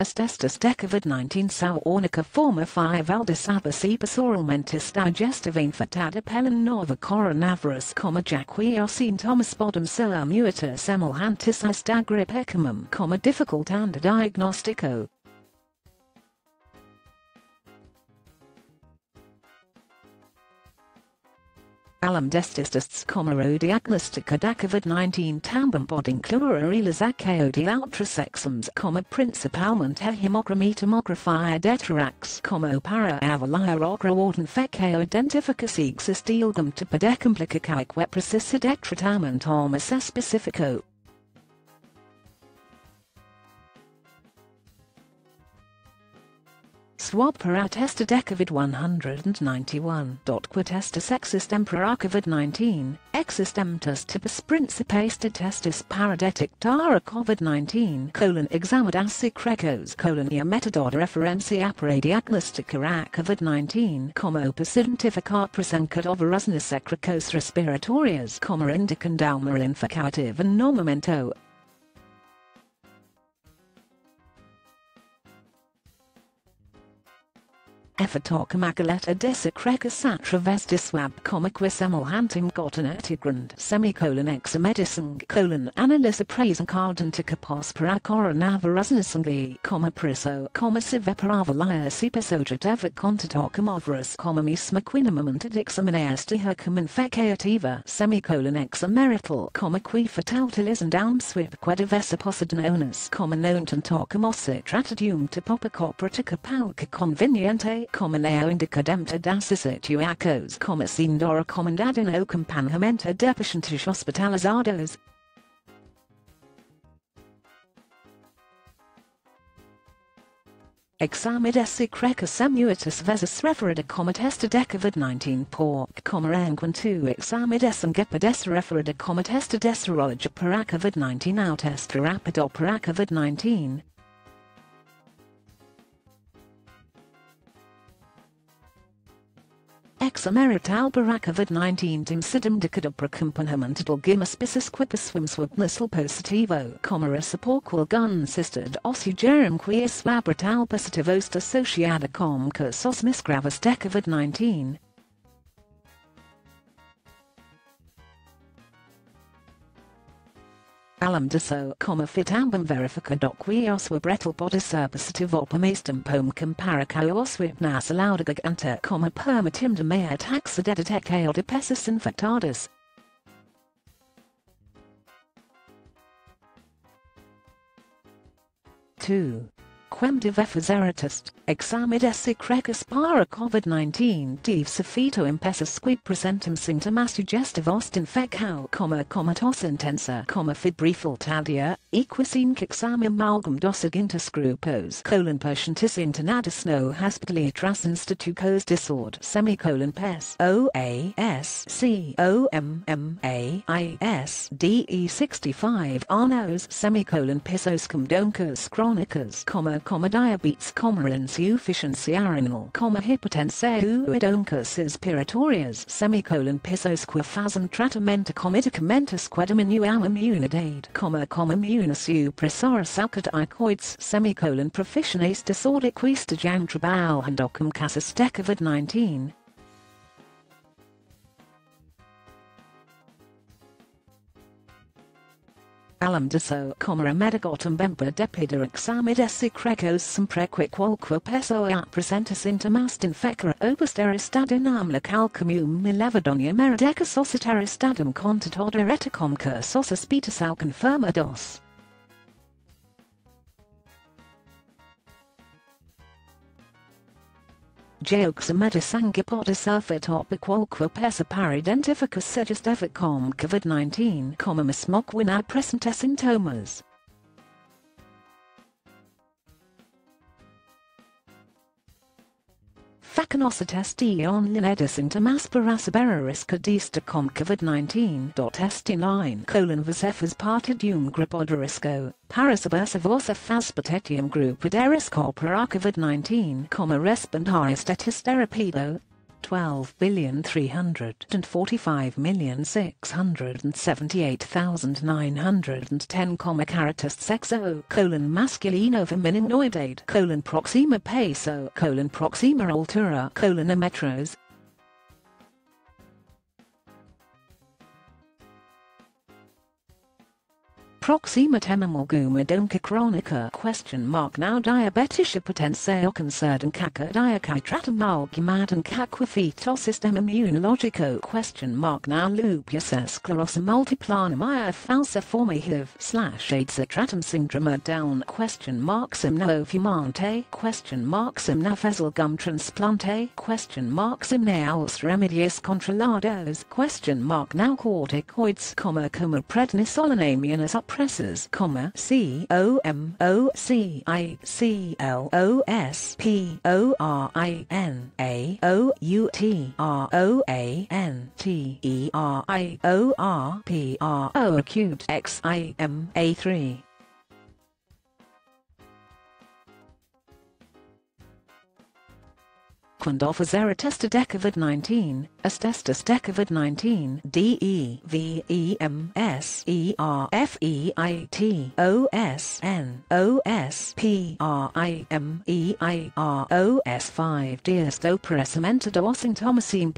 Astestus decavid-19 sau ornica forma 5 aldus mentis digestive infectada pelin nova coronavirus comma jaquiosine thomas bodum silla muitus emulhantis astagrippecumum comma difficult and diagnostico Alam destistus comerodiagnostica dacavid-19 tambum boding clurarilas acaodi ultrasexums, comma principalment hemogrammy tomography deterax, comma para avalia ogra warden fecao identificus existilgum to pedecumplica caic wepricicid ectratament homus specifico. Swab per attesta decavid 191. Quatestus existem per archivid 19, existemtus typus principes testis paradetic tara covid 19 colon examined asicrecos colon ia metador referencia per diagnostica covid 19 como pacientificat presencat overusnus secrecos respiratorias comma indicand alma inficative and no Effatok magaleta desecreca satra vestis wab comiquis emulhantim gotanetigrand semicolon examedicing colon cardantica pospera coronavirusnisangli comma priso comma siveparavalia sipesoja devat contatocum ovrus comma misma quinamament examinaesti hercum infecativa semicolon examerital comma qui fatautelis and almswip quedivesa posidononus comma nontantokum ossit ratadium to popacopratica pauca conveniente Comunao indicademta das situações como sendo recomendado no acompanhamento de deficientis hospitalizados. Examid esse crecassemuitus vezes referida como testa de nineteen por como enquanto examid esse engepedes referida como testa de serologia nineteen ou testa rápido para nineteen. Samarit albarakavat 19 tim sidem decadoprecomponamental gimaspicis quibus swimswabnus positivo comerus aporqual gun sisted osugerum quies vabrat alpositivos associata comcus osmis gravis decavat 19 Alam deso, comma fit ambum verifica doquios webretal bodicirpositive opamestum pom comparacaios nas laudaganta, comma permitim de mea taxa dedetec de pesis infectadas. Two quem divefas eratist, examid esse crecus para COVID-19 div sofito impessa squid presentum symptomas sugestivos infecao, comma comatos intensa, comma fibrifil tadia, equisine exam amalgam dos agintus grupos, colon patientis internadis no hospitalia tras institucos disord, semicolon pes, O A S C O M M A I S D E 65 arnos, semicolon pisoscum doncus chronicus, comma comma diabetes comma insufficiency renal comma hypertensia uidoncus aspiratorias semicolon pisosque phasm tratamenta comedicamentus quedam inuam immunidade comma comma immunis upressoris alcadicoids semicolon proficienase disorder quista jam trabal handocum casus decavid 19 Alam deso, comera medigotum bemper depida examid esse crecos sempreque qualque peso at presentus intimastin fecera opus deristadinam localcumum milevadonia merideca societaristadum contitod ereticum cursos aspitus al confirmados. Geoxameta sanguipoda sulfatopic qualque pesa par identificus com COVID-19, comma mismoquina presenta sintomas. Facanositesti on intimasperas bereris cadista com COVID-19. Esti line colon visefas partidium gripodorisco, parasabasavos faspatetium group videris corpora COVID-19, comma respondharis tetis therapido, twelve billion three hundred and forty-five million six hundred and seventy-eight thousand nine hundred and ten comma caratus sexo oh, colon masculino femininoidade colon proxima peso colon proxima altura colon metros Proxima temamorguma donka chronica question mark. Now diabetische potentiae concerned caca diacitratum algumad and caquifetal system immunologico question mark. Now lupus sclerosa multiplanum ia falciforme hiv slash AIDS atratum syndrome down. Question mark. Simno fumante question mark. Simna gum transplante question mark. Simnaus remedies controlados question mark. Now corticoids comma comma prednisolinamian up suppressors, comma, C O M O C I C L O S P O R I N A O U T R O A N T E R I O R P R O X I M A 3 Quandolphus eratesta decovid-19, Astestus decovid-19, D-E-V-E-M-S-E-R-F-E-I-T-O-S-N-O-S-P-R-I-M-E-I-R-O-S 5 Diastoperescementa dosintomasine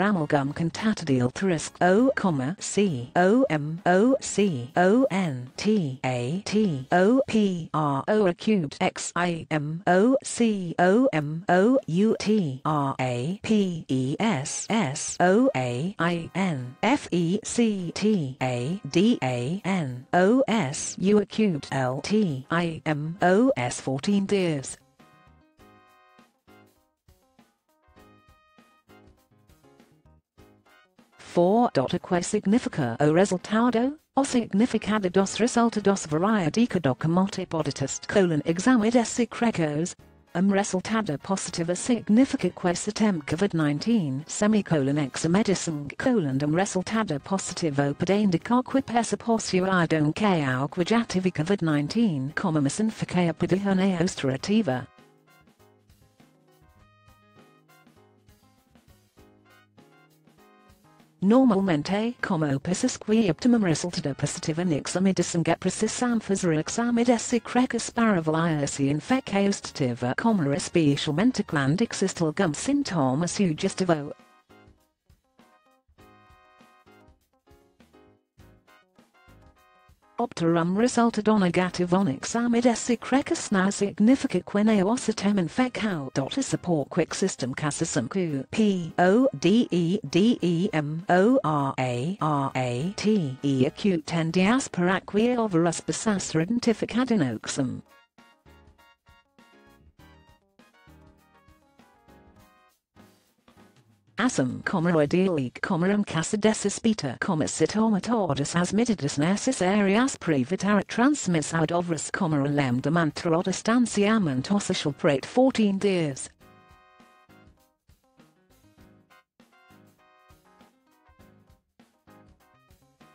amalgam contatidyl thrisk O, C O M O C O N T A T O P R O acute X I M O C O M O U T R A P E S S O A I N F E C T A D A N O S U acute L T I M O S 14 dears. Four dotaque significa o resultado, o significado dos resultados varia de cada multipoditist colon examid esse um resultado positivo significa esse COVID-19 semicolon examedicing colon um resultado positivo pode indicar que essa possibilidade que ao tive COVID-19 como uma significa pedihanea ostrativa. Normalmente, como persisque optimum resultado positiva positivo nixamidis get precissamfas examides crecas paravaliasi infeque ostativa como especialmente quando existe algum sintoma sugestivo. Opterum resulted on negative on examid esse crecus na significa quene ositem infecau dot support quick system casisum q p o d e d e m o r a r a t e acute tendias per aquia Assum, ideally, comerum casadessus beta, citomatoris asmitidus nessus areas previtarat transmissad ovrus comera lem demanterodastanciam social prate 14 dears.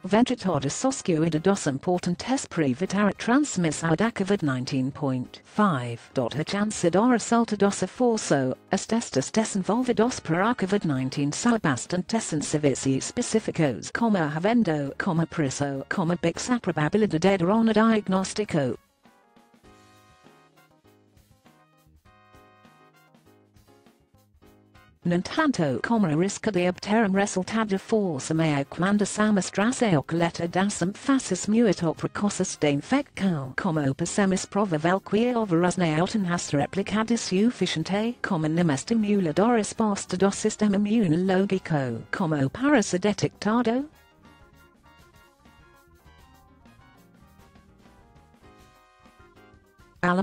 Vegetatus oscuidados importantes previtarat transmissad acavid 19.5. Hajansidora saltados forso, astestus desenvolvidos per acavid 19 subastantes civici specificos, comma havendo, comma priso, comma bixaprobabilidad erona diagnostico. Nantanto como risca de obterum resultado força mea quando samastrasse oculeta dasum facis muito precocis de infecção como passemis provavel que overus neotin has replicadis sufficiente como nemestimuladores posta do sistema immunologico como parasidetectado Alam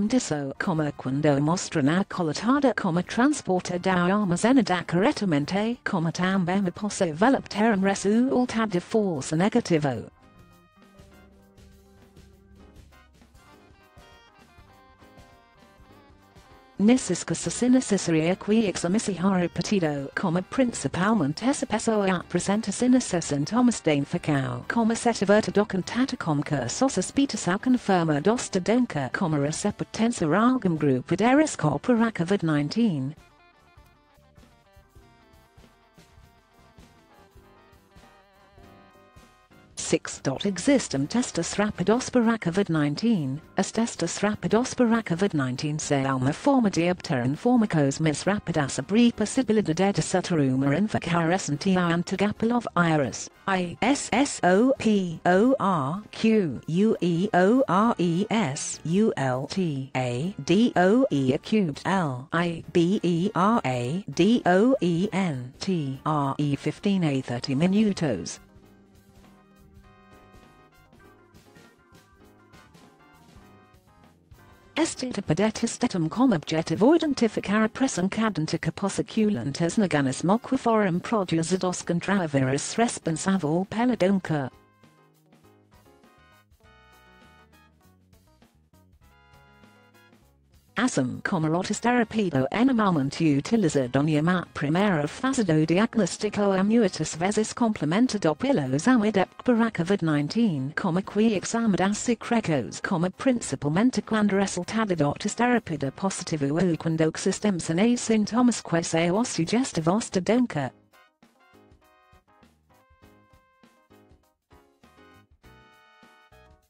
disso, comma quando mostrana colatada, comma transporta da armazena da corretamente, também possa developter um resultado de força negativo. Nisiscus necessaria qui examissihara partido, como principalmente essa pessoa apresenta sinecessant homestein facao, como setiverta docantata comca sosaspitas ao confirma dosta donca, como recepotensor algum grupo deris corpora COVID-19. 6. Existum testis rapidospora COVID-19, as testis rapidospora COVID-19 se alma forma diopteran formicos mis rapidas abripa sibilida dedisutarum invocarescentia antagapilov iris, I S S O P O R Q U E O R E S U L T A D O E acute L I B E R A D O E N T R E 15 A 30 minutos. Estita pedetis tetum com identificare pressum cadentica posiculantes naganis moquiforum producidos contravirus responsavo pelidunca. Asum comarotis terapido enamament utilizado mat primera fasido diagnostico amuitus vesis complementado pilos amidep covid-19 comma qui examidas secrecos comma principalmente quando resultadidotis terapida positivo o quando existem sine sintomas que seo sugestivos de donca.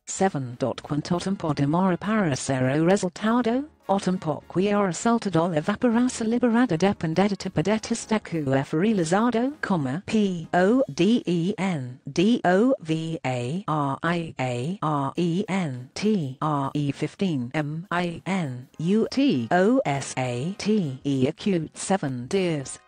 Seven. Quantotum podimora paracero resultado, otum poquior saltadol evaporasa liberada dependedita pedetis decu eferilizado, comma, p o d e n d o v a r i a r e n t r e 15 m i n u t o s a t e acute 7 dears.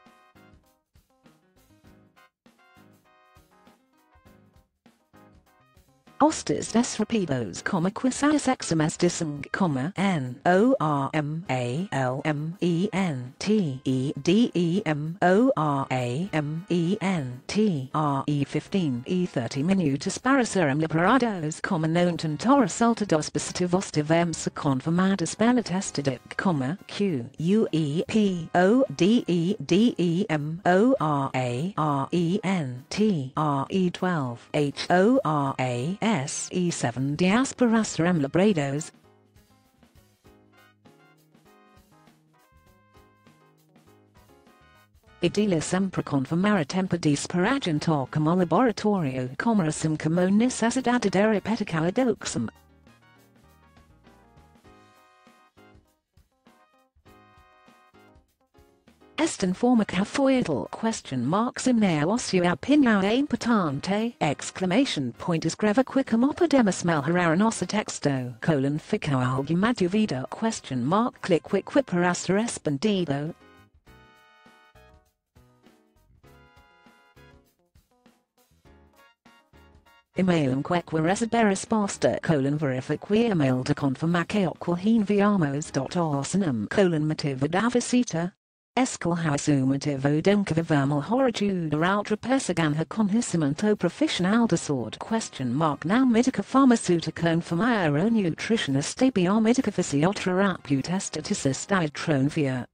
Ostis des rapidos, comma quisas examestisum, comma n o r m a l m e n t e d e m o r a m e n t r e 15 e 30 minutos paraserum liberados, comma nonton torus altados positivos divem se conformadas bellatestidic, comma q u e p o d e d e m o r a r e n t r e 12 h o r a S E7 Diasporas Labrados Idila sempre conformare tempo disparagento como laboratorio comercium como Eston formica foidal question mark simnea ossio opinio importante exclamation point escreva quicum opodemus melhoraranosa texto colon fico argumentu vida question mark click quick quipperasta respondido. Emailum queque recibere risposta colon verifique email de confirmaque aquil viamos dot arsenum colon motivada visita Escalhausumativo doncavivermal horitude outra persiganha conhecimento profissional de saúde question mark. Now medica farmacêutica informairo nutritionista biomedica physioterapeuta estaticista tronvia